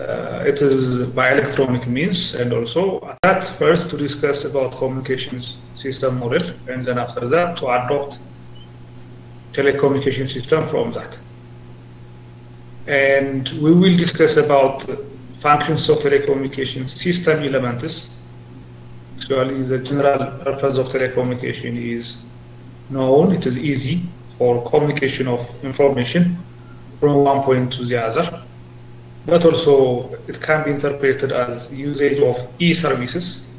uh, it is by electronic means and also at that first to discuss about communications system model and then after that to adopt telecommunication system from that. And we will discuss about functions of telecommunication system elements. Actually, the general purpose of telecommunication is known. It is easy for communication of information from one point to the other. But also, it can be interpreted as usage of e-services,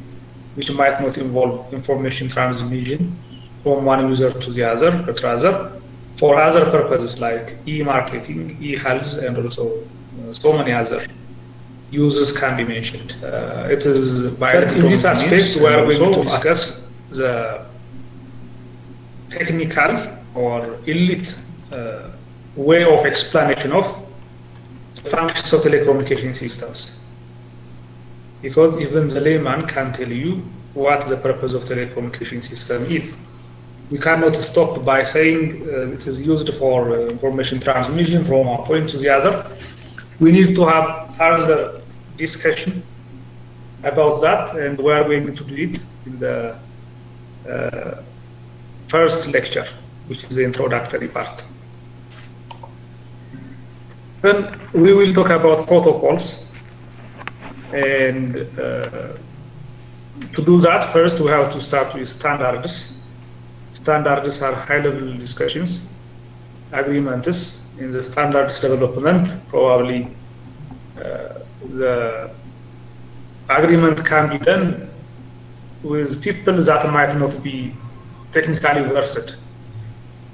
which might not involve information transmission from one user to the other, but rather for other purposes like e-marketing, e-health, and also uh, so many other uses can be mentioned. Uh, it is by but in this aspect where we are going to discuss the technical or elite uh, way of explanation of functions of telecommunication systems. Because even the layman can tell you what the purpose of telecommunication system is we cannot stop by saying uh, it is used for uh, information transmission from one point to the other. We need to have further discussion about that, and we are going to do it in the uh, first lecture, which is the introductory part. Then we will talk about protocols, and uh, to do that, first we have to start with standards standards are high-level discussions, agreements in the standards development. Probably uh, the agreement can be done with people that might not be technically versed.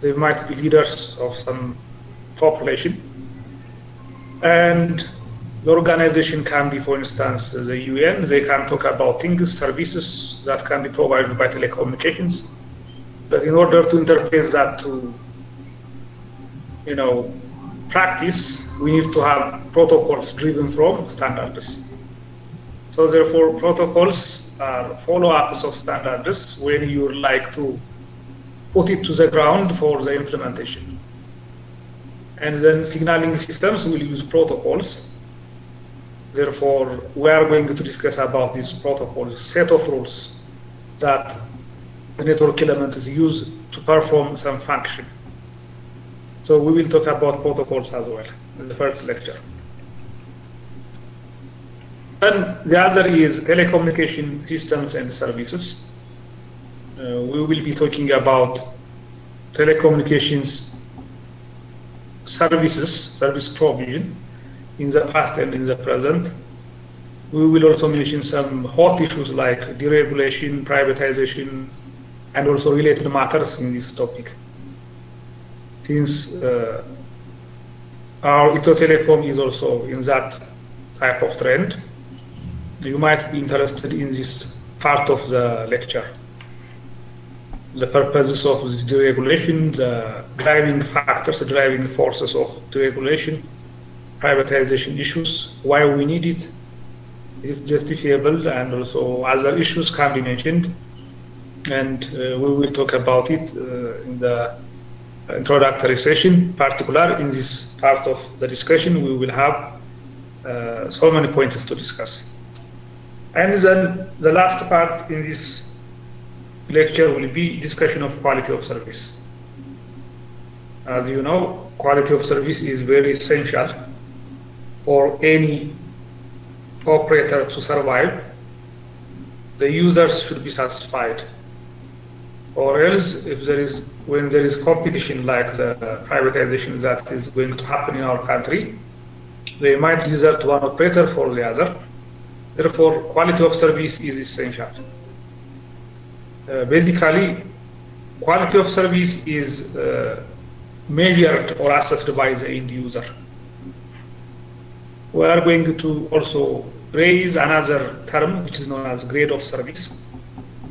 They might be leaders of some population. And the organization can be, for instance, the UN. They can talk about things, services that can be provided by telecommunications but in order to interface that to, you know, practice, we need to have protocols driven from standards. So therefore, protocols are follow-ups of standards when you like to put it to the ground for the implementation. And then signaling systems will use protocols. Therefore, we are going to discuss about these protocols, set of rules that the network element is used to perform some function. So we will talk about protocols as well in the first lecture. And the other is telecommunication systems and services. Uh, we will be talking about telecommunications services, service provision in the past and in the present. We will also mention some hot issues like deregulation, privatization, and also related matters in this topic. Since uh, our Ethio Telecom is also in that type of trend, you might be interested in this part of the lecture. The purposes of this deregulation, the driving factors, driving forces of deregulation, privatization issues, why we need it, is justifiable, and also other issues can be mentioned and uh, we will talk about it uh, in the introductory session. Particular in this part of the discussion, we will have uh, so many points to discuss. And then the last part in this lecture will be discussion of quality of service. As you know, quality of service is very essential for any operator to survive. The users should be satisfied. Or else if there is when there is competition like the privatization that is going to happen in our country they might desert one operator for the other. Therefore quality of service is essential. Uh, basically quality of service is uh, measured or assessed by the end user we are going to also raise another term which is known as grade of service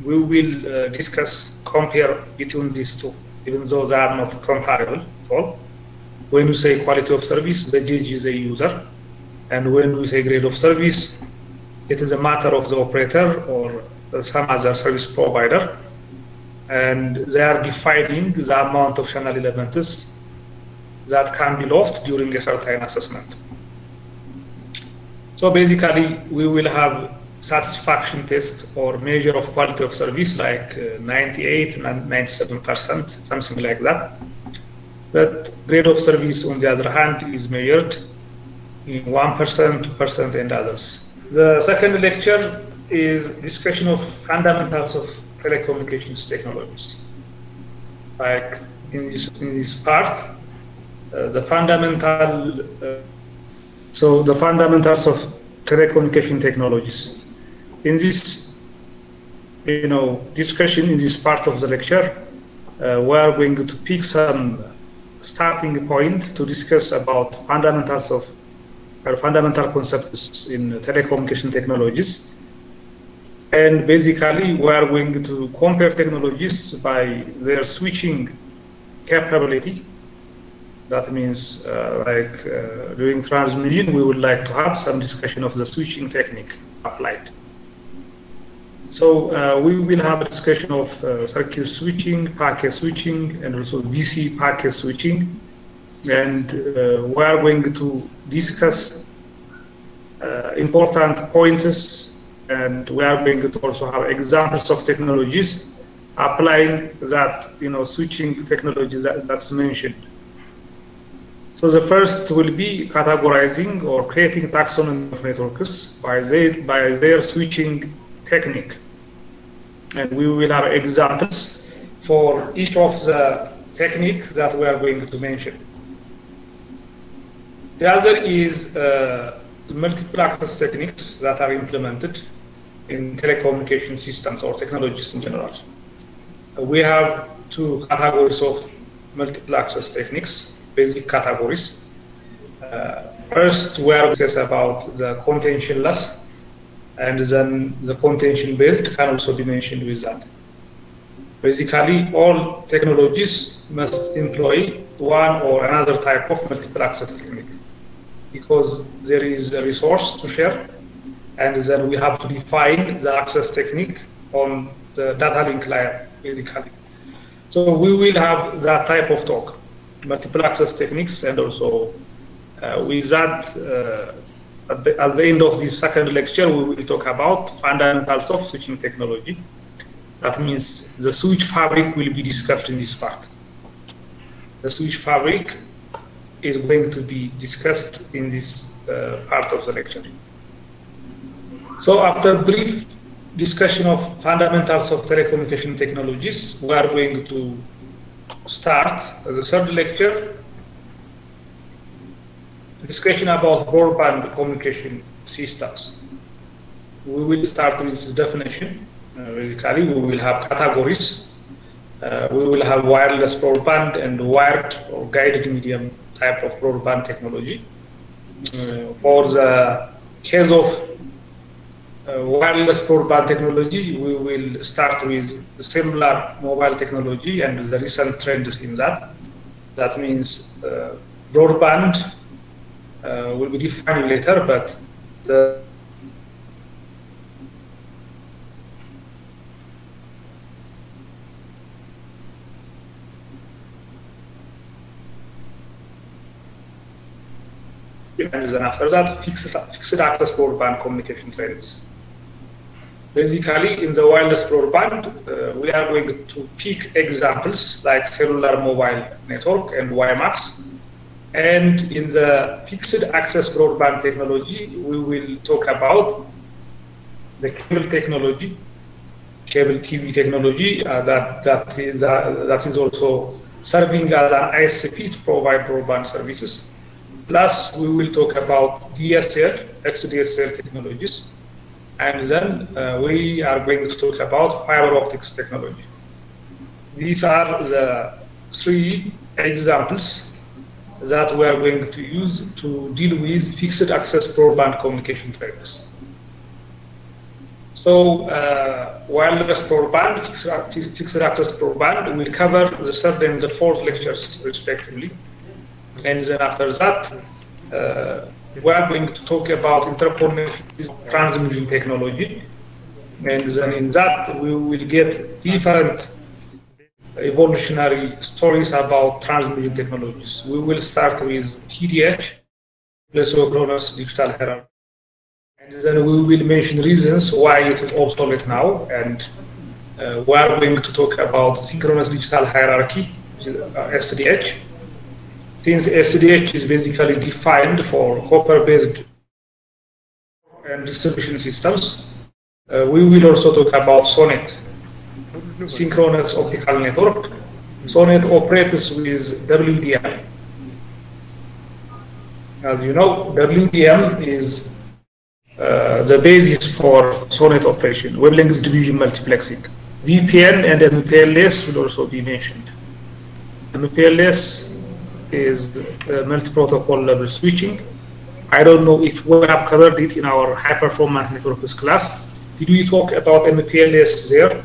we will uh, discuss, compare between these two, even though they are not comparable at all. When we say quality of service, the judge is a user. And when we say grade of service, it is a matter of the operator or some other service provider. And they are defining the amount of channel elements that can be lost during a certain assessment. So basically, we will have satisfaction test or measure of quality of service like uh, 98, 97%, something like that. But grade of service, on the other hand, is measured in 1%, 2%, and others. The second lecture is discussion of fundamentals of telecommunications technologies. Like in this, in this part, uh, the fundamental, uh, so the fundamentals of telecommunication technologies. In this, you know, discussion in this part of the lecture, uh, we are going to pick some starting point to discuss about fundamentals of or fundamental concepts in telecommunication technologies. And basically, we are going to compare technologies by their switching capability. That means, uh, like uh, during transmission, we would like to have some discussion of the switching technique applied. So uh, we will have a discussion of uh, circuit switching, packet switching, and also VC packet switching. And uh, we are going to discuss uh, important pointers, and we are going to also have examples of technologies applying that, you know, switching technologies that, that's mentioned. So the first will be categorizing or creating taxonomy of networks by their, by their switching technique. And we will have examples for each of the techniques that we are going to mention. The other is uh, multiple access techniques that are implemented in telecommunication systems or technologies in general. Uh, we have two categories of multiple access techniques, basic categories. Uh, first, we are discuss about the contentionless and then the contention based can also be mentioned with that. Basically, all technologies must employ one or another type of multiple access technique because there is a resource to share and then we have to define the access technique on the data link layer, basically. So we will have that type of talk, multiple access techniques, and also uh, with that uh, at the, at the end of this second lecture, we will talk about fundamentals of switching technology. That means the switch fabric will be discussed in this part. The switch fabric is going to be discussed in this uh, part of the lecture. So after brief discussion of fundamentals of telecommunication technologies, we are going to start the third lecture discussion about broadband communication systems. We will start with this definition. Uh, basically, we will have categories. Uh, we will have wireless broadband and wired or guided medium type of broadband technology. Uh, for the case of wireless broadband technology, we will start with cellular mobile technology and the recent trends in that. That means uh, broadband uh, will be defined later, but the and then after that, fixed, fixed access broadband communication trends. Basically, in the wireless broadband, uh, we are going to pick examples like cellular mobile network and WiMAX and in the fixed access broadband technology, we will talk about the cable technology, cable TV technology uh, that, that, is, uh, that is also serving as an ISP to provide broadband services. Plus, we will talk about DSL, XDSL technologies, and then uh, we are going to talk about fiber optics technology. These are the three examples that we are going to use to deal with fixed access broadband communication traffics. So uh, wireless broadband, fixed, fixed access broadband, will cover the third and the fourth lectures respectively. And then after that, uh, we are going to talk about interconnected transmission technology. And then in that, we will get different evolutionary stories about transmission technologies. We will start with PDH, Plesiochronous Digital Hierarchy. And then we will mention reasons why it is obsolete now. And uh, we are going to talk about synchronous digital hierarchy, which is uh, SDH. Since SDH is basically defined for copper-based and distribution systems, uh, we will also talk about SONET, synchronous optical network. SONET operates with WDM. As you know, WDM is uh, the basis for SONET operation, wavelength division multiplexing. VPN and MPLS will also be mentioned. MPLS is uh, multi-protocol label switching. I don't know if we have covered it in our high performance networks class. Did we talk about MPLS there?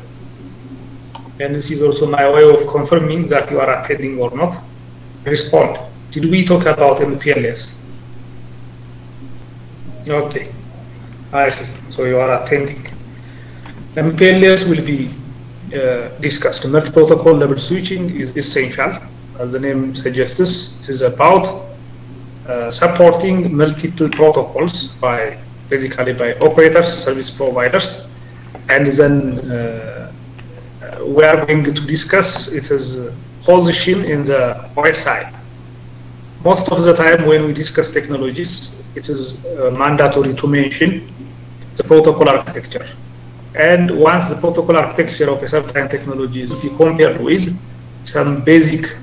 And this is also my way of confirming that you are attending or not. Respond. Did we talk about MPLS? Okay, I see. So you are attending. MPLS will be uh, discussed. Multi-protocol label switching is essential. As the name suggests, this is about uh, supporting multiple protocols by basically by operators, service providers, and then uh, we are going to discuss its position in the OSI. Most of the time when we discuss technologies, it is uh, mandatory to mention the protocol architecture. And once the protocol architecture of a certain technology is be compared with some basic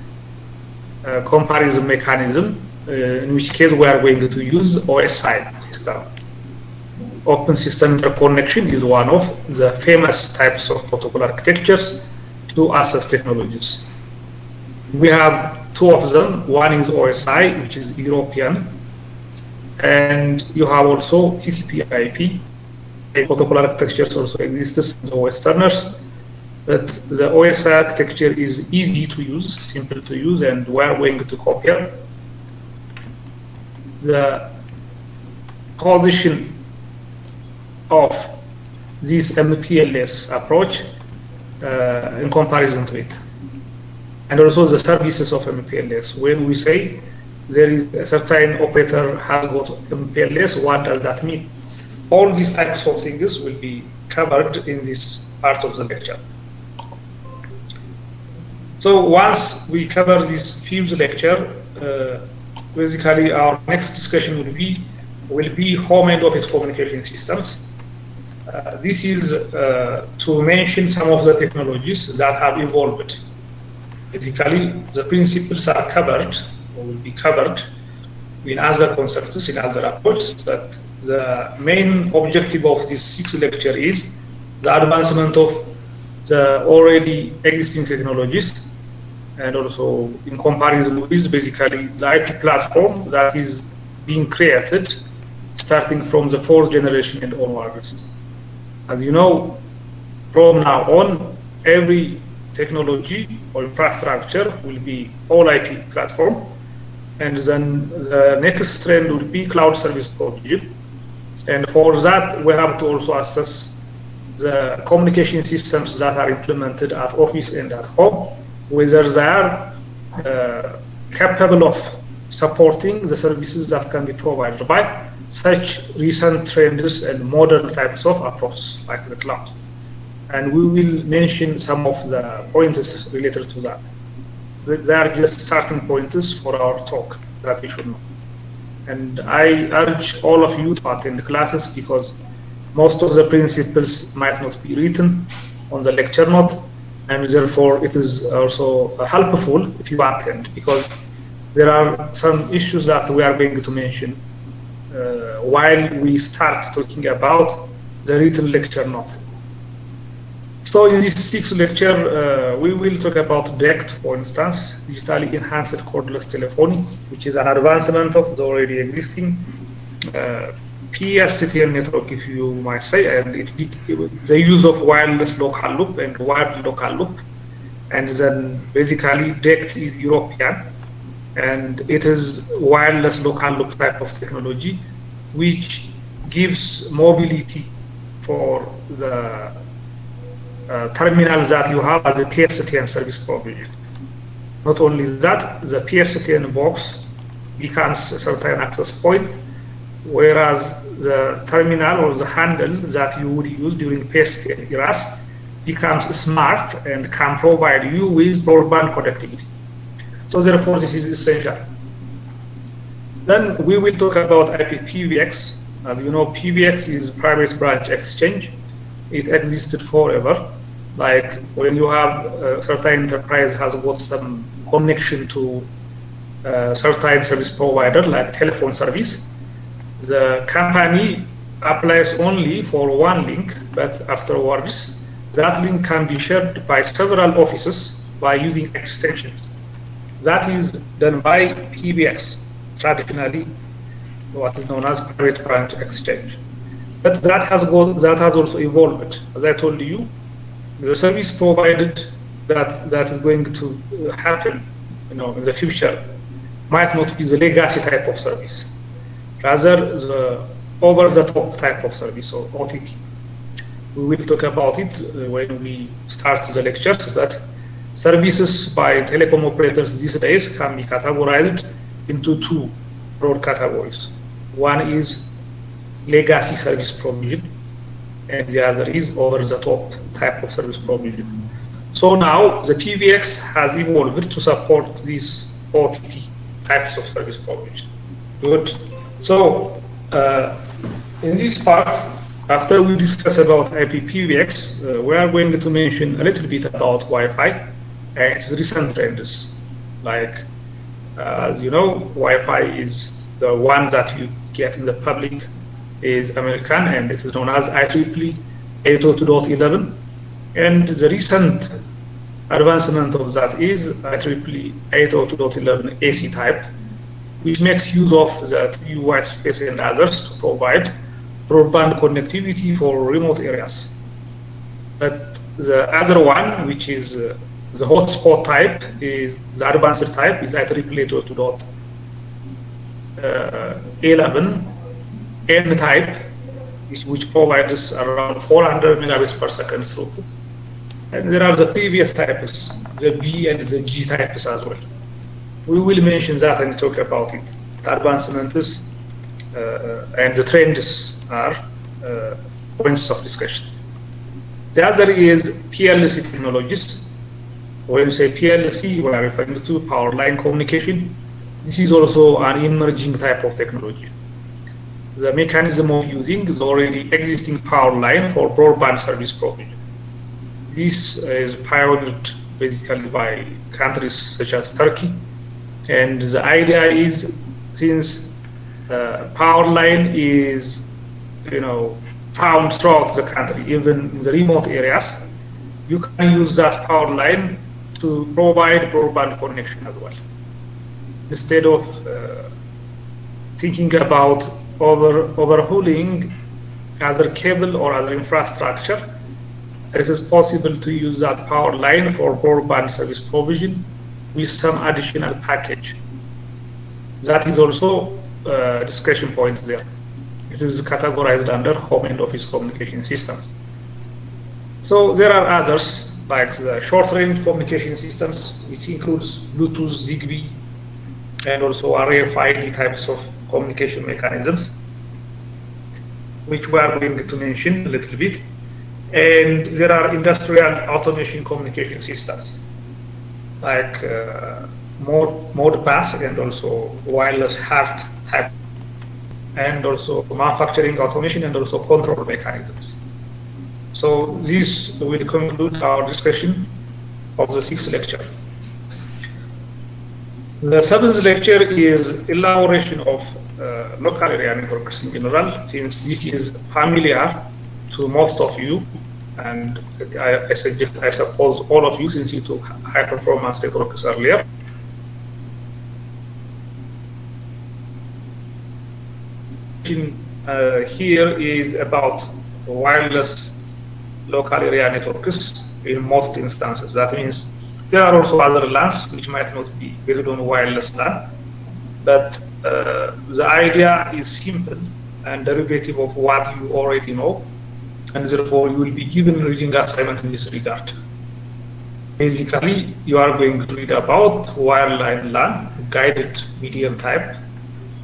uh, comparison mechanism, uh, in which case we are going to use OSI system. Open system interconnection is one of the famous types of protocol architectures to access technologies. We have two of them. One is OSI, which is European, and you have also TCP/IP. Protocol architectures also exist in the Westerners, but the OSI architecture is easy to use, simple to use, and we are going to compare the position of this MPLS approach uh, in comparison to it. And also the services of MPLS. When we say there is a certain operator has got MPLS, what does that mean? All these types of things will be covered in this part of the lecture. So once we cover this fuse lecture, uh, basically our next discussion will be will be home and office communication systems. Uh, this is uh, to mention some of the technologies that have evolved. Basically, the principles are covered or will be covered in other concepts, in other approaches, but the main objective of this sixth lecture is the advancement of the already existing technologies and also in comparison with basically the IP platform that is being created starting from the fourth generation and onwards. As you know, from now on, every technology or infrastructure will be all IP platform, and then the next trend will be cloud service provision. And for that, we have to also assess the communication systems that are implemented at office and at home, whether they are uh, capable of supporting the services that can be provided by such recent trends and modern types of approaches like the cloud. And we will mention some of the points related to that. They are just starting points for our talk that we should know. And I urge all of you to attend the classes because most of the principles might not be written on the lecture note and therefore it is also helpful if you attend because there are some issues that we are going to mention uh, while we start talking about the written lecture note. So in this sixth lecture, uh, we will talk about DECT, for instance, digitally enhanced cordless telephony, which is an advancement of the already existing uh, PSTN network, if you might say, and it, it, the use of wireless local loop and wired local loop. And then basically DECT is European and it is wireless local loop type of technology which gives mobility for the uh, terminals that you have as a PSTN service provider. Not only that, the PSTN box becomes a certain access point, whereas the terminal or the handle that you would use during past eras becomes smart and can provide you with broadband connectivity. So therefore, this is essential. Then we will talk about IPPBX. As you know, PBX is private branch exchange. It existed forever. Like when you have a certain enterprise has got some connection to a certain service provider, like telephone service, the company applies only for one link, but afterwards, that link can be shared by several offices by using extensions. That is done by PBX, traditionally what is known as private branch exchange. But that has got, that has also evolved. As I told you, the service provided that that is going to happen, you know, in the future might not be the legacy type of service, rather the over-the-top type of service or OTT. We will talk about it uh, when we start the lectures. That services by telecom operators these days can be categorized into two broad categories. One is legacy service provision, and the other is over-the-top type of service provision. So now the PBX has evolved to support these OTT types of service provision. Good. So uh, in this part, after we discuss about IPPBX, uh, we are going to mention a little bit about Wi-Fi and its recent trends. Like, uh, as you know, Wi-Fi is the one that you get in the public is American, and it is known as IEEE 802.11. And the recent advancement of that is IEEE 802.11 AC type, which makes use of the TV white space and others to provide broadband connectivity for remote areas. But the other one, which is uh, the hotspot type, is the advanced type, is IEEE 802.11 N type, which provides around 400 megabits per second throughput. And there are the previous types, the B and the G types as well. We will mention that and talk about it. The advancements uh, and the trends are uh, points of discussion. The other is PLC technologies. When we say PLC, we are referring to power line communication. This is also an emerging type of technology the mechanism of using the already existing power line for broadband service provision. This is pioneered basically by countries such as Turkey. And the idea is since uh, power line is, you know, found throughout the country, even in the remote areas, you can use that power line to provide broadband connection as well. Instead of uh, thinking about over overhauling other cable or other infrastructure, it is possible to use that power line for broadband service provision with some additional package. That is also uh, a discussion point there. This is categorized under home and office communication systems. So there are others like the short-range communication systems, which includes Bluetooth, Zigbee, and also RFID types of communication mechanisms, which we are going to mention a little bit. And there are industrial automation communication systems, like uh, Modbus and also wireless HART type, and also manufacturing automation and also control mechanisms. So this will conclude our discussion of the sixth lecture. The seventh lecture is elaboration of uh, local area networks in general, since this is familiar to most of you, and I, I suggest, I suppose, all of you, since you took high performance networks earlier. Uh, here is about wireless local area networks in most instances. That means there are also other LANs which might not be built on wireless LAN, but uh, the idea is simple and derivative of what you already know, and therefore you will be given reading assignment in this regard. Basically, you are going to read about wireline LAN, guided medium type,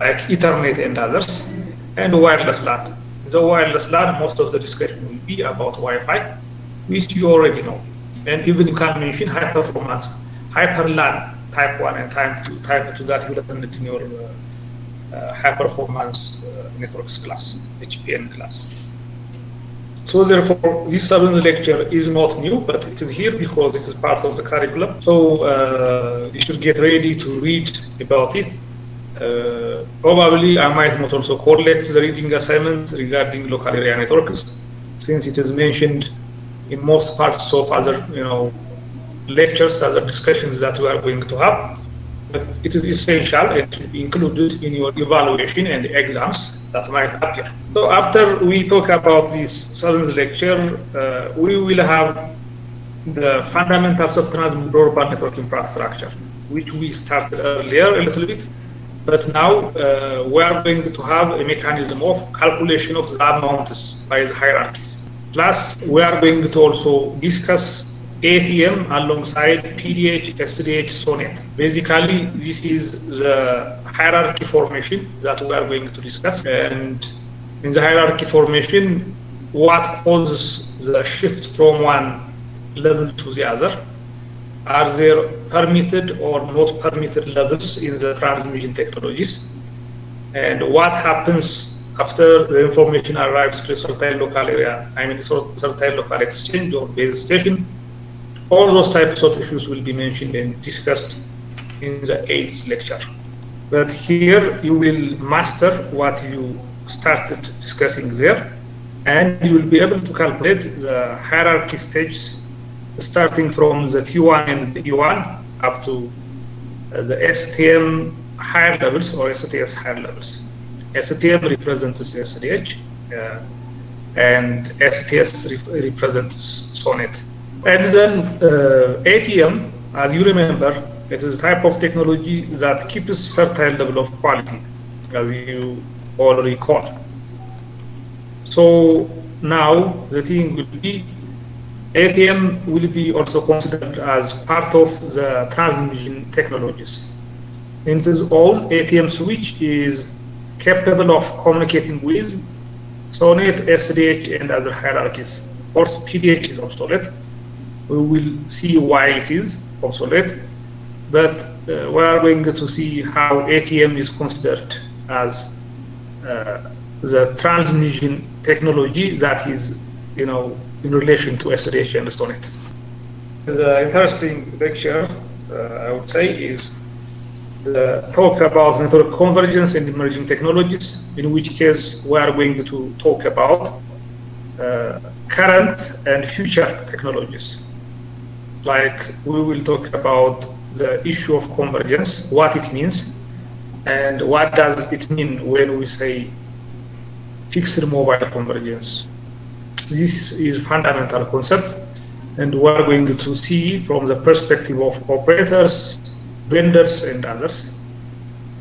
like Ethernet and others, and wireless LAN. The wireless LAN, most of the discussion will be about Wi-Fi, which you already know. And even you can mention high performance, HiperLAN type 1 and type 2, type 2 that will depend in your uh, uh, high performance uh, networks class, HPN class. So therefore, this seventh lecture is not new, but it is here because it is part of the curriculum. So uh, you should get ready to read about it. Uh, probably I might not also collect the reading assignment regarding local area networks, since it is mentioned in most parts of other, you know, lectures, other discussions that we are going to have. But it is essential and to be included in your evaluation and exams that might appear. So after we talk about this seventh lecture, uh, we will have the fundamentals of broadband network infrastructure, which we started earlier a little bit. But now uh, we are going to have a mechanism of calculation of the amounts by the hierarchies. Plus, we are going to also discuss ATM alongside PDH, SDH, SONET. Basically, this is the hierarchy formation that we are going to discuss. And in the hierarchy formation, what causes the shift from one level to the other? Are there permitted or not permitted levels in the transmission technologies? And what happens after the information arrives to a certain local area, I mean, certain local exchange or base station? All those types of issues will be mentioned and discussed in the eighth lecture. But here you will master what you started discussing there, and you will be able to calculate the hierarchy stages starting from the T1 and the E1 up to uh, the STM higher levels or STS higher levels. STM represents SDH, uh, and STS re represents SONET. And then uh, ATM, as you remember, it is a type of technology that keeps certain level of quality, as you all recall. So now the thing will be ATM will be also considered as part of the transmission technologies. In this all, ATM switch is capable of communicating with SONET, SDH, and other hierarchies. Of course, PDH is obsolete, we will see why it is obsolete, but uh, we are going to see how ATM is considered as uh, the transmission technology that is, you know, in relation to SDH and SONET. The interesting lecture, uh, I would say, is the talk about network convergence and emerging technologies, in which case we are going to talk about uh, current and future technologies like we will talk about the issue of convergence, what it means, and what does it mean when we say fixed mobile convergence. This is fundamental concept, and we're going to see from the perspective of operators, vendors, and others.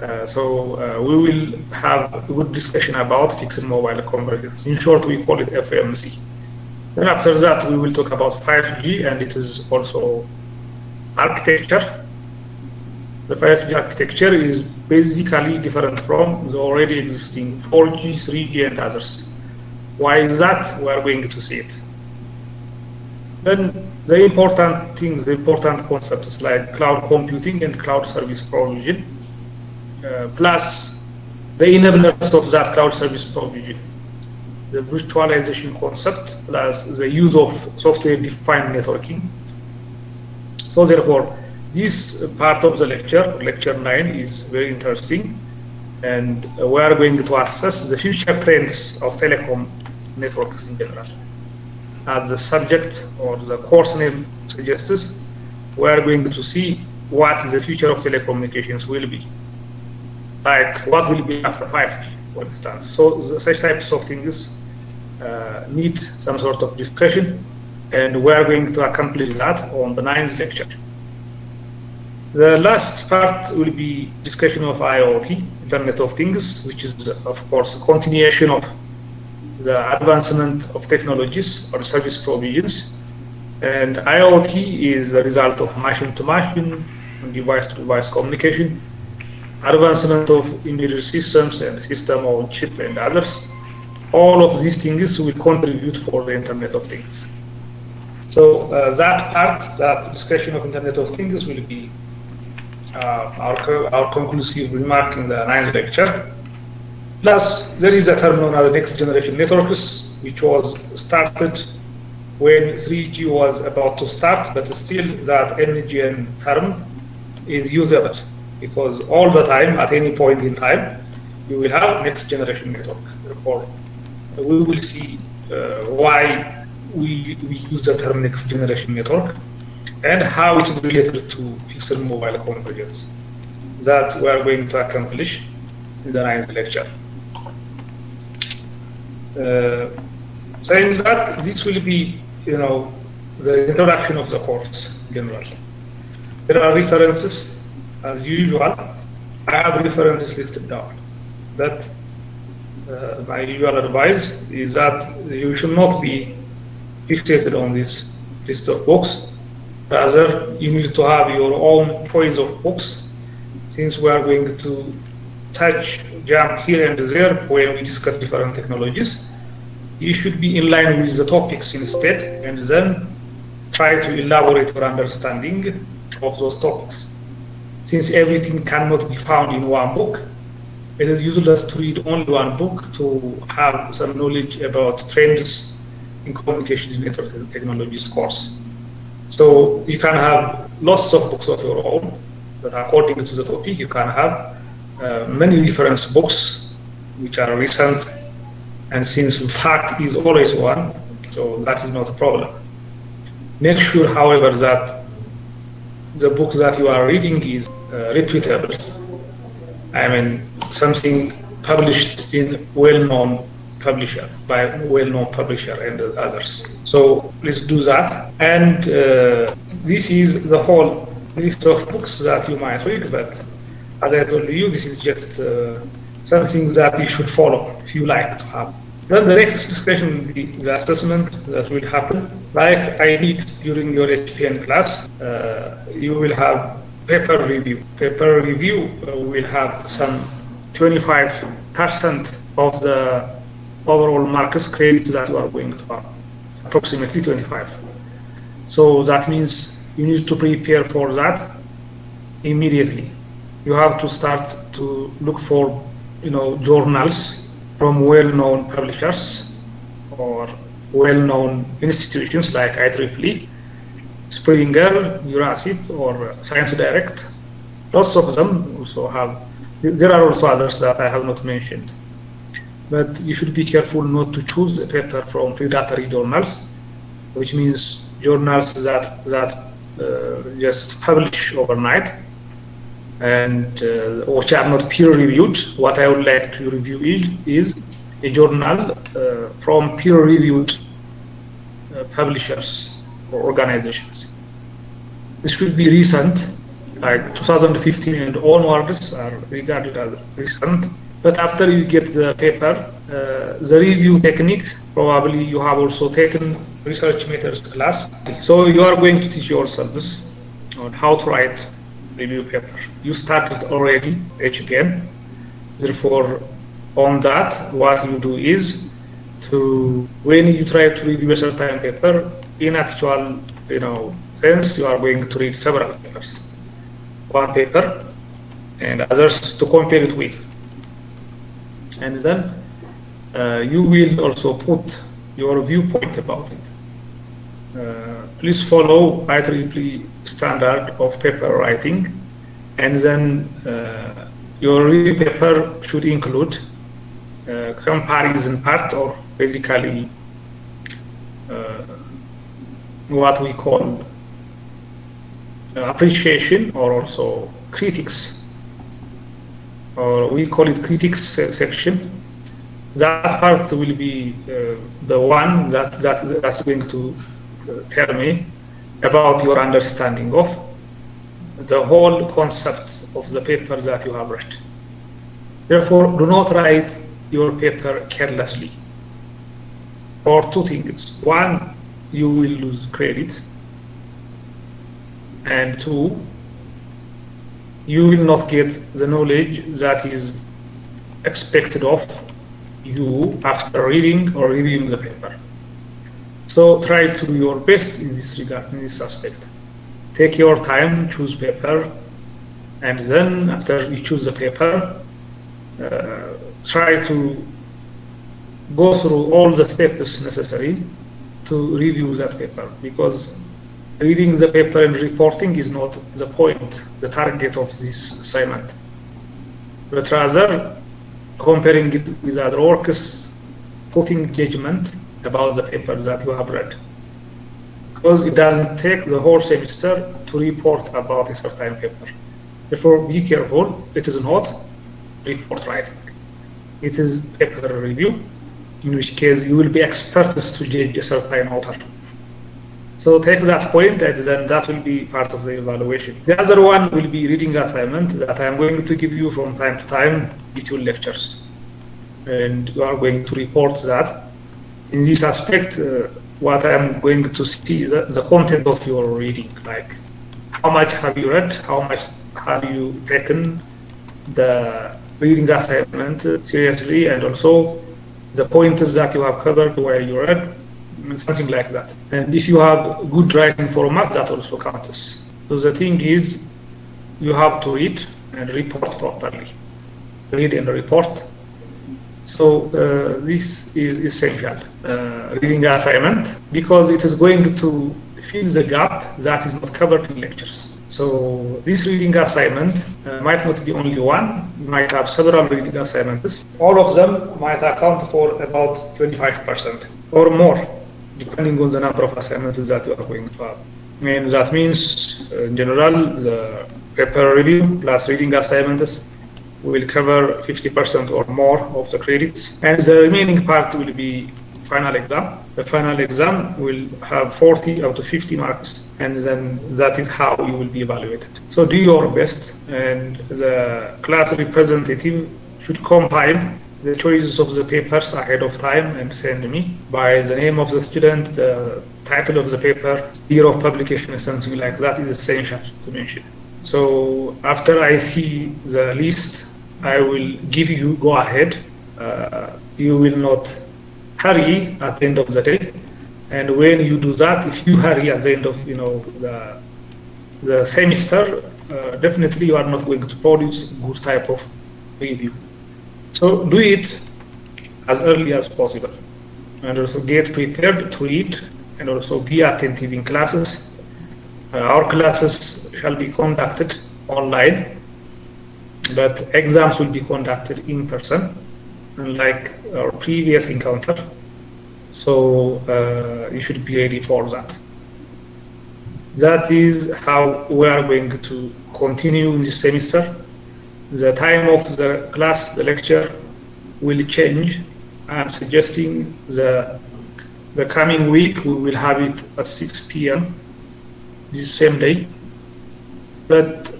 Uh, so uh, we will have a good discussion about fixed mobile convergence. In short, we call it FMC. Then after that, we will talk about 5G, and it is also architecture. The 5G architecture is basically different from the already existing 4G, 3G, and others. Why is that? We are going to see it. Then the important things, the important concepts like cloud computing and cloud service provision, uh, plus the enablers of that cloud service provision the virtualization concept plus the use of software-defined networking. So therefore, this part of the lecture, lecture 9, is very interesting and we are going to assess the future trends of telecom networks in general. As the subject or the course name suggests, we are going to see what the future of telecommunications will be. Like what will be after 5G, for instance. So the, such types of things Uh, need some sort of discussion, and we are going to accomplish that on the ninth lecture. The last part will be discussion of IoT, Internet of Things, which is, of course, a continuation of the advancement of technologies or service provisions. And IoT is the result of machine-to-machine and device-to-device communication. advancement of embedded systems and system on chip and others. All of these things will contribute for the Internet of Things. So uh, that part, that discussion of Internet of Things will be uh, our, our conclusive remark in the ninth lecture. Plus, there is a term known as next generation networks, which was started when 3G was about to start, but still that NGN term is usable because all the time, at any point in time, you will have next generation network. Or we will see uh, why we, we use the term next generation network and how it is related to fixed mobile convergence that we are going to accomplish in the ninth lecture. Uh, saying that this will be, you know, the introduction of the course in general. There are references as usual. I have references listed down. But uh, my usual advice is that you should not be fixated on this list of books. Rather, you need to have your own choice of books since we are going to touch, jump here and there when we discuss different technologies. You should be in line with the topics instead and then try to elaborate your understanding of those topics. Since everything cannot be found in one book, it is useless to read only one book to have some knowledge about trends in communication network technologies course. So you can have lots of books of your own, but according to the topic, you can have uh, many reference books which are recent, and since fact is always one, so that is not a problem. Make sure, however, that the book that you are reading is uh, reputable. I mean, something published in well-known publisher by well-known publisher and others. So let's do that. And uh, this is the whole list of books that you might read, but as I told you, this is just uh, something that you should follow if you like to have. Then the next discussion will be the assessment that will happen. Like I did during your HPN class, uh, you will have paper review. Paper review uh, will have some 25% of the overall markets credits that you are going to have, approximately 25. So that means you need to prepare for that immediately. You have to start to look for, you know, journals from well-known publishers or well-known institutions like IEEE, Springer, EURASIP, or Science Direct. Lots of them also have. There are also others that I have not mentioned. But you should be careful not to choose a paper from predatory journals, which means journals that that uh, just publish overnight and uh, which are not peer-reviewed. What I would like to review is, is a journal uh, from peer-reviewed uh, publishers or organizations. This should be recent, like 2015 and onwards are regarded as recent. But after you get the paper, uh, the review technique, probably you have also taken research methods class. So you are going to teach yourselves on how to write review paper. You started already HPN. Therefore, on that, what you do is to when you try to review a certain paper, in actual, you know, sense, you are going to read several papers. One paper and others to compare it with. And then uh, you will also put your viewpoint about it. Uh, please follow IEEE standard of paper writing and then uh, your paper should include uh, comparison part or basically what we call uh, appreciation or also critics or we call it critics section that part will be uh, the one that, that that's going to tell me about your understanding of the whole concept of the paper that you have read. Therefore, do not write your paper carelessly. For two things. One, you will lose credit. And two, you will not get the knowledge that is expected of you after reading or reviewing the paper. So try to do your best in this regard, in this aspect. Take your time, choose paper, and then after you choose the paper, uh, try to go through all the steps necessary to review that paper because reading the paper and reporting is not the point, the target of this assignment, but rather comparing it with other works, putting judgment about the paper that you have read. Because it doesn't take the whole semester to report about a certain paper. Therefore, be careful, it is not report writing. It is paper review, in which case you will be experts to judge a certain author. So take that point and then that will be part of the evaluation. The other one will be reading assignment that I'm going to give you from time to time between lectures. And you are going to report that. In this aspect, uh, what I'm going to see the, the content of your reading, like how much have you read, how much have you taken the reading assignment seriously, and also the points that you have covered where you read, something like that. And if you have good writing for format, that also counts. So the thing is, you have to read and report properly. Read and report. So uh, this is essential, uh, reading assignment, because it is going to fill the gap that is not covered in lectures. So this reading assignment uh, might not be only one, you might have several reading assignments. All of them might account for about 25% or more depending on the number of assignments that you are going to have. And that means, uh, in general, the paper review plus reading assignments will cover 50% or more of the credits. And the remaining part will be final exam. The final exam will have 40 out of 50 marks, and then that is how you will be evaluated. So do your best, and the class representative should compile the choices of the papers ahead of time and send me by the name of the student, the title of the paper, year of publication, or something like that is essential to mention. So after I see the list, I will give you go ahead. Uh, you will not hurry at the end of the day. And when you do that, if you hurry at the end of you know the the semester, uh, definitely you are not going to produce good type of review. So do it as early as possible and also get prepared to read and also be attentive in classes. Uh, our classes shall be conducted online, but exams will be conducted in person, unlike our previous encounter. So uh, you should be ready for that. That is how we are going to continue this semester the time of the class, the lecture will change. I'm suggesting the the coming week we will have it at 6 p.m. this same day. But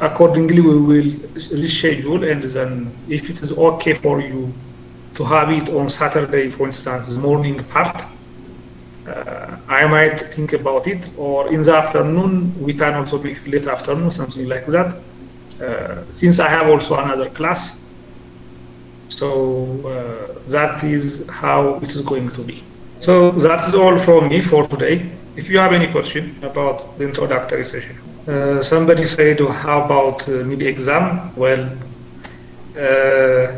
accordingly we will reschedule and then if it is okay for you to have it on Saturday, for instance, the morning part, uh, I might think about it. Or in the afternoon, we can also make it late afternoon, something like that. Uh, since I have also another class, so uh, that is how it is going to be. So that is all from me for today. If you have any question about the introductory session. Uh, somebody said, how about uh, mid-exam? Well, uh,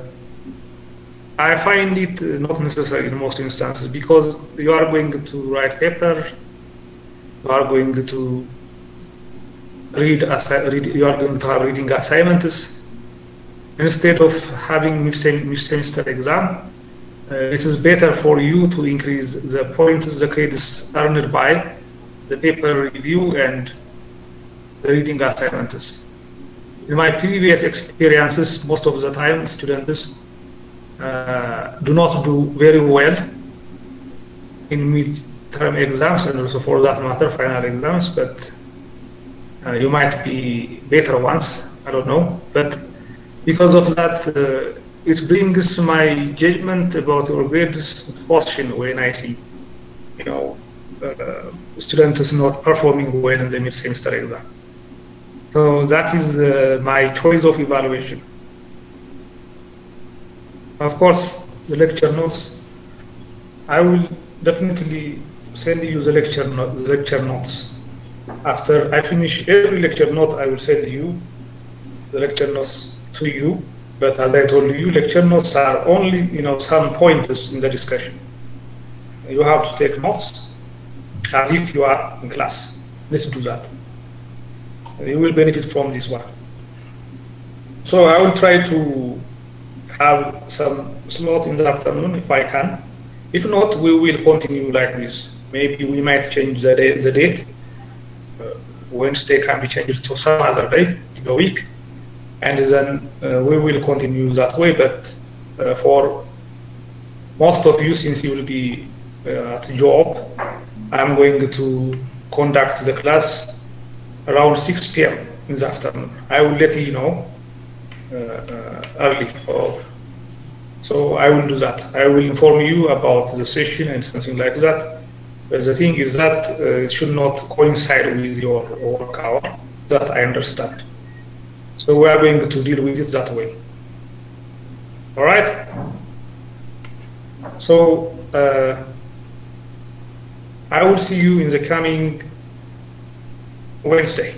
I find it not necessary in most instances because you are going to write paper, you are going to read, read you are going to have reading assignments instead of having mid-semester exam. Uh, it is better for you to increase the points the credits earned by the paper review and reading assignments. In my previous experiences, most of the time students uh, do not do very well in mid-term exams and also for that matter final exams, but uh, you might be better ones, I don't know. But because of that, uh, it brings my judgment about your grades question when I see, you know, uh, students not performing well in the mid-semester exam. So that is uh, my choice of evaluation. Of course, the lecture notes, I will definitely send you the lecture, no lecture notes. After I finish every lecture note, I will send you the lecture notes to you. But as I told you, lecture notes are only you know some pointers in the discussion. You have to take notes as if you are in class. Let's do that. You will benefit from this one. So I will try to have some slot in the afternoon if I can. If not, we will continue like this. Maybe we might change the, day, the date. Uh, Wednesday can be changed to some other day the week. And then uh, we will continue that way. But uh, for most of you, since you will be uh, at job, I'm going to conduct the class around 6 p.m. in the afternoon. I will let you know uh, uh, early. Or, so I will do that. I will inform you about the session and something like that. But the thing is that uh, it should not coincide with your work hour. That I understand. So we are going to deal with it that way. All right. So uh, I will see you in the coming Wednesday.